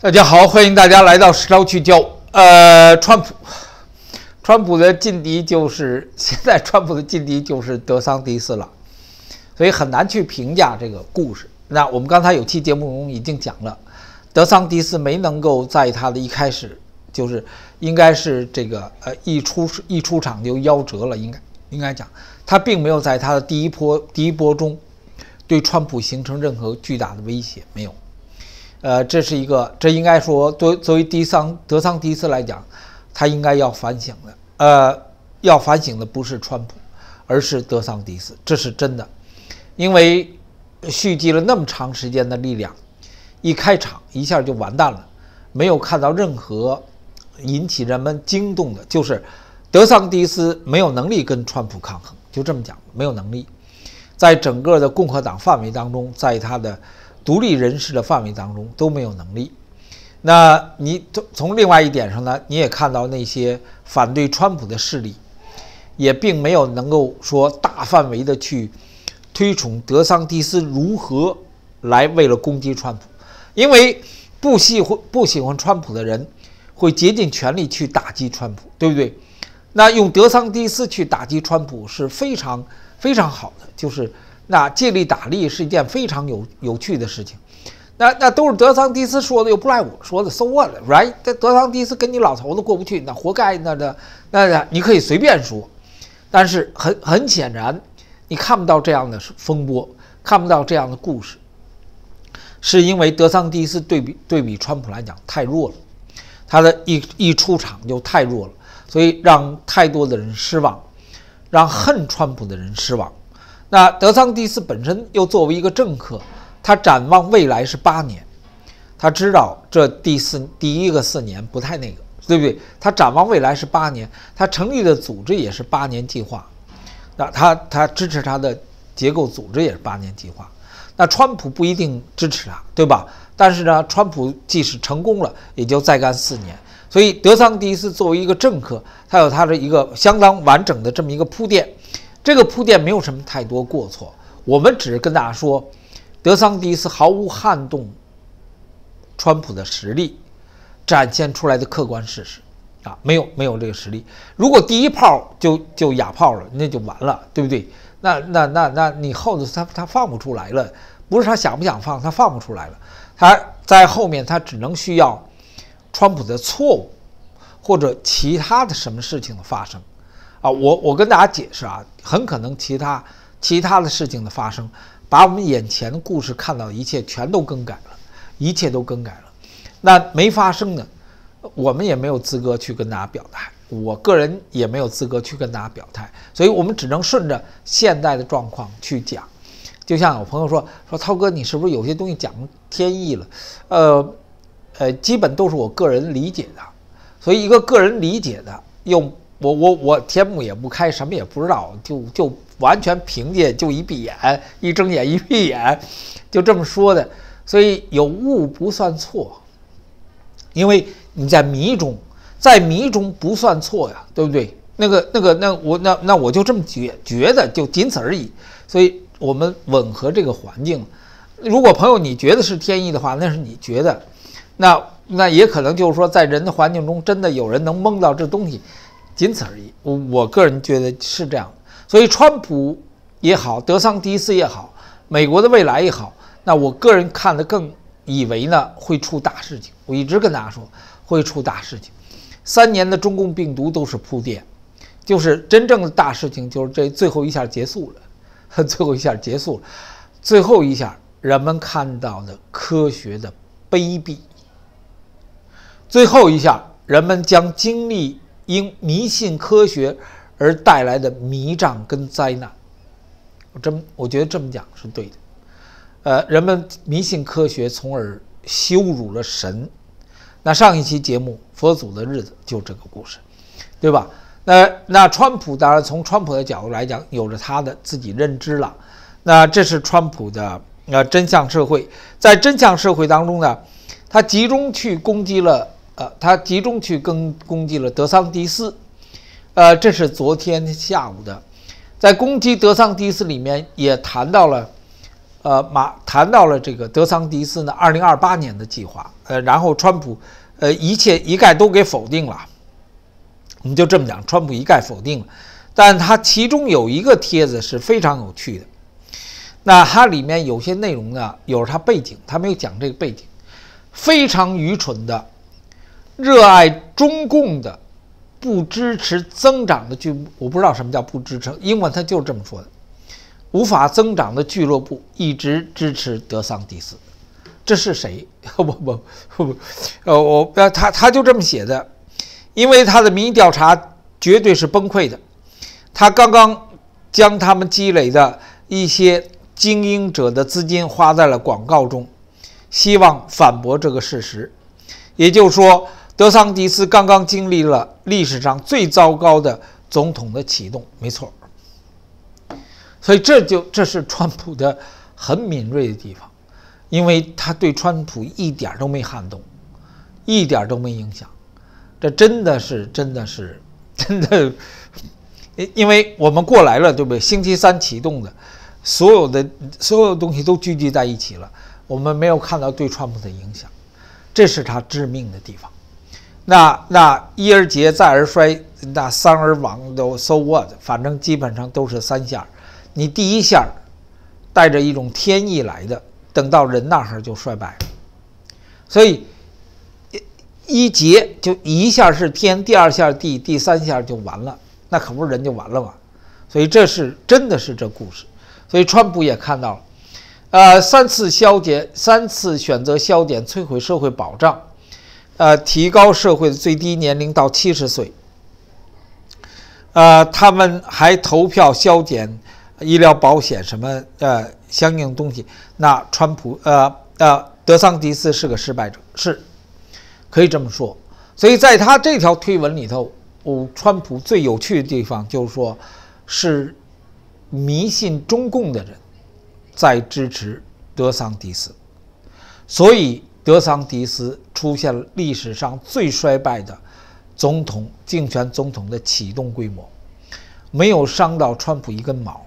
大家好，欢迎大家来到实招聚焦。呃，川普，川普的劲敌就是现在，川普的劲敌就是德桑蒂斯了，所以很难去评价这个故事。那我们刚才有期节目中已经讲了，德桑蒂斯没能够在他的一开始，就是应该是这个呃一出一出场就夭折了，应该应该讲他并没有在他的第一波第一波中对川普形成任何巨大的威胁，没有。呃，这是一个，这应该说，作作为迪桑德桑迪斯来讲，他应该要反省的。呃，要反省的不是川普，而是德桑迪斯，这是真的。因为蓄积了那么长时间的力量，一开场一下就完蛋了，没有看到任何引起人们惊动的，就是德桑迪斯没有能力跟川普抗衡，就这么讲，没有能力，在整个的共和党范围当中，在他的。独立人士的范围当中都没有能力，那你从从另外一点上呢，你也看到那些反对川普的势力，也并没有能够说大范围的去推崇德桑蒂斯如何来为了攻击川普，因为不喜欢不喜欢川普的人会竭尽全力去打击川普，对不对？那用德桑蒂斯去打击川普是非常非常好的，就是。那借力打力是一件非常有有趣的事情，那那都是德桑蒂斯说的，又不赖我说的，so what，right？这德桑蒂斯跟你老头子过不去，那活该，那那那你可以随便说，但是很很显然，你看不到这样的风波，看不到这样的故事，是因为德桑蒂斯对比对比川普来讲太弱了，他的一一出场就太弱了，所以让太多的人失望，让恨川普的人失望。那德桑蒂斯本身又作为一个政客，他展望未来是八年，他知道这第四第一个四年不太那个，对不对？他展望未来是八年，他成立的组织也是八年计划，那他他支持他的结构组织也是八年计划。那川普不一定支持他，对吧？但是呢，川普即使成功了，也就再干四年。所以德桑蒂斯作为一个政客，他有他的一个相当完整的这么一个铺垫。这个铺垫没有什么太多过错，我们只是跟大家说，德桑蒂斯毫无撼动川普的实力，展现出来的客观事实，啊，没有没有这个实力。如果第一炮就就哑炮了，那就完了，对不对？那那那那你后头他他放不出来了，不是他想不想放，他放不出来了，他在后面他只能需要川普的错误或者其他的什么事情的发生。啊，我我跟大家解释啊，很可能其他其他的事情的发生，把我们眼前的故事看到的一切全都更改了，一切都更改了。那没发生的，我们也没有资格去跟大家表态，我个人也没有资格去跟大家表态，所以我们只能顺着现在的状况去讲。就像有朋友说说，涛哥，你是不是有些东西讲天意了？呃呃，基本都是我个人理解的，所以一个个人理解的用。我我我天幕也不开，什么也不知道，就就完全凭借就一闭眼一睁眼一闭眼，就这么说的，所以有误不算错，因为你在迷中，在迷中不算错呀，对不对？那个那个那我那那我就这么觉觉得，就仅此而已。所以我们吻合这个环境，如果朋友你觉得是天意的话，那是你觉得，那那也可能就是说，在人的环境中，真的有人能蒙到这东西。仅此而已，我我个人觉得是这样。所以，川普也好，德桑蒂斯也好，美国的未来也好，那我个人看的更以为呢会出大事情。我一直跟大家说会出大事情。三年的中共病毒都是铺垫，就是真正的大事情就是这最后一下结束了，最后一下结束了，最后一下人们看到的科学的卑鄙，最后一下人们将经历。因迷信科学而带来的迷障跟灾难，我这么我觉得这么讲是对的。呃，人们迷信科学，从而羞辱了神。那上一期节目《佛祖的日子》就这个故事，对吧？那那川普当然从川普的角度来讲，有着他的自己认知了。那这是川普的呃真相社会，在真相社会当中呢，他集中去攻击了。呃，他集中去攻攻击了德桑蒂斯，呃，这是昨天下午的，在攻击德桑蒂斯里面也谈到了，呃，马谈到了这个德桑迪斯呢，二零二八年的计划，呃，然后川普，呃，一切一概都给否定了。我们就这么讲，川普一概否定了。但他其中有一个帖子是非常有趣的，那它里面有些内容呢，有它背景，他没有讲这个背景，非常愚蠢的，热爱中共的，不支持增长的俱，我不知道什么叫不支持，英文他就是这么说的。无法增长的俱乐部一直支持德桑蒂斯，这是谁？不不不，呃，我呃，他他就这么写的，因为他的民意调查绝对是崩溃的。他刚刚将他们积累的一些精英者的资金花在了广告中，希望反驳这个事实。也就是说，德桑蒂斯刚刚经历了历史上最糟糕的总统的启动，没错。所以这就这是川普的很敏锐的地方，因为他对川普一点都没撼动，一点都没影响。这真的是真的是 真的，因因为我们过来了，对不对？星期三启动的，所有的所有东西都聚集在一起了，我们没有看到对川普的影响，这是他致命的地方。那那一而竭再而衰，那三而亡都 so what？反正基本上都是三下。你第一下带着一种天意来的，等到人那儿就衰败。所以一劫就一下是天，第二下地，第三下就完了，那可不是人就完了吗？所以这是真的是这故事。所以川普也看到了，呃，三次削减，三次选择削减，摧毁社会保障，呃，提高社会的最低年龄到七十岁，呃，他们还投票削减。医疗保险什么呃相应东西，那川普呃呃德桑迪斯是个失败者，是可以这么说。所以在他这条推文里头，哦，川普最有趣的地方就是说，是迷信中共的人在支持德桑迪斯，所以德桑迪斯出现了历史上最衰败的总统竞选总统的启动规模，没有伤到川普一根毛。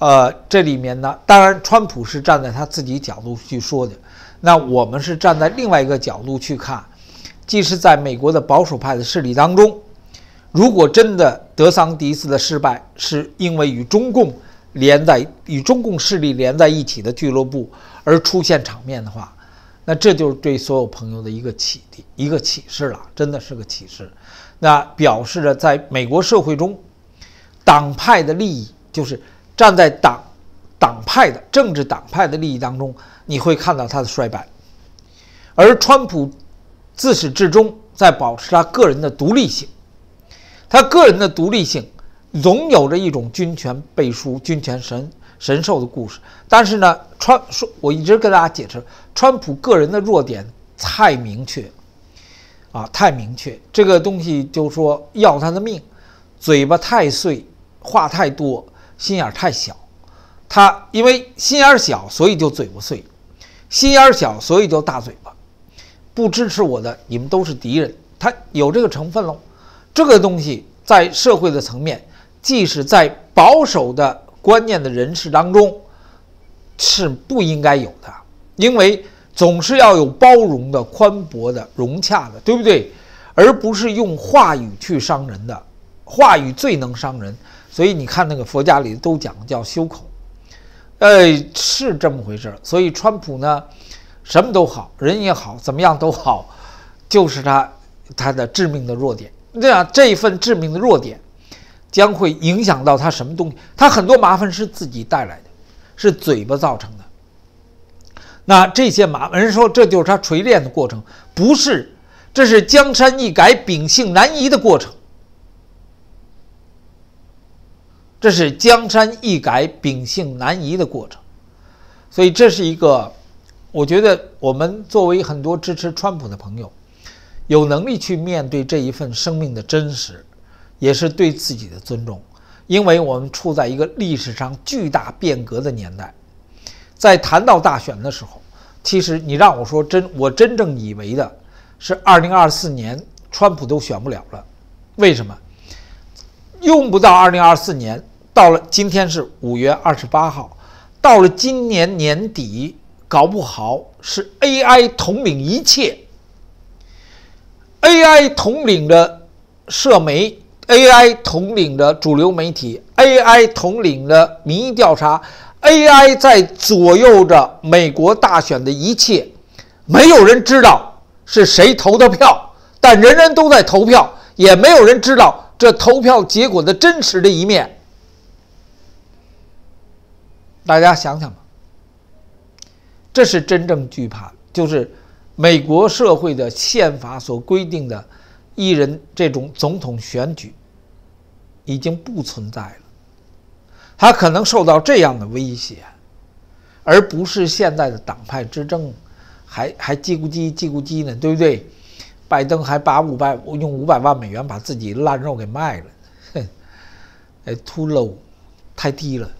呃，这里面呢，当然，川普是站在他自己角度去说的，那我们是站在另外一个角度去看，即使在美国的保守派的势力当中，如果真的德桑迪斯的失败是因为与中共连在与中共势力连在一起的俱乐部而出现场面的话，那这就是对所有朋友的一个启迪，一个启示了，真的是个启示。那表示着在美国社会中，党派的利益就是。站在党党派的政治党派的利益当中，你会看到他的衰败。而川普自始至终在保持他个人的独立性，他个人的独立性总有着一种军权背书、军权神神兽的故事。但是呢，川说，我一直跟大家解释，川普个人的弱点太明确啊，太明确。这个东西就说要他的命，嘴巴太碎，话太多。心眼太小，他因为心眼小，所以就嘴不碎；心眼小，所以就大嘴巴。不支持我的，你们都是敌人。他有这个成分喽。这个东西在社会的层面，即使在保守的观念的人士当中，是不应该有的。因为总是要有包容的、宽博的、融洽的，对不对？而不是用话语去伤人的，话语最能伤人。所以你看，那个佛家里都讲叫修口，呃，是这么回事。所以川普呢，什么都好，人也好，怎么样都好，就是他他的致命的弱点。这样这一份致命的弱点，将会影响到他什么东西？他很多麻烦是自己带来的，是嘴巴造成的。那这些麻烦，人说这就是他锤炼的过程，不是，这是江山易改，秉性难移的过程。这是江山易改，秉性难移的过程，所以这是一个，我觉得我们作为很多支持川普的朋友，有能力去面对这一份生命的真实，也是对自己的尊重，因为我们处在一个历史上巨大变革的年代，在谈到大选的时候，其实你让我说真，我真正以为的是二零二四年川普都选不了了，为什么？用不到二零二四年。到了今天是五月二十八号，到了今年年底，搞不好是 AI 统领一切，AI 统领着社媒，AI 统领着主流媒体，AI 统领着民意调查，AI 在左右着美国大选的一切，没有人知道是谁投的票，但人人都在投票，也没有人知道这投票结果的真实的一面。大家想想吧，这是真正惧怕，就是美国社会的宪法所规定的，一人这种总统选举已经不存在了，他可能受到这样的威胁，而不是现在的党派之争，还还叽咕叽叽咕叽呢，对不对？拜登还把五百用五百万美元把自己烂肉给卖了，哼，哎，too low，太低了。